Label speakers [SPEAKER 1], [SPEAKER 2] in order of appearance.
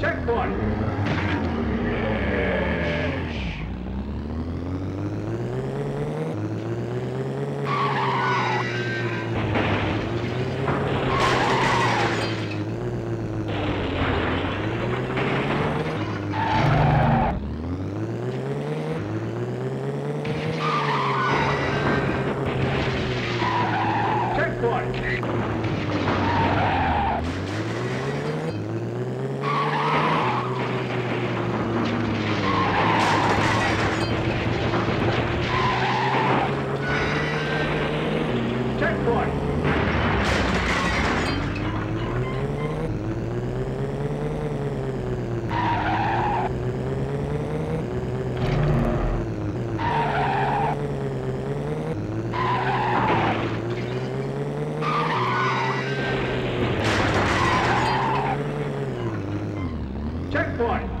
[SPEAKER 1] Checkpoint. Checkpoint. Checkpoint. Checkpoint.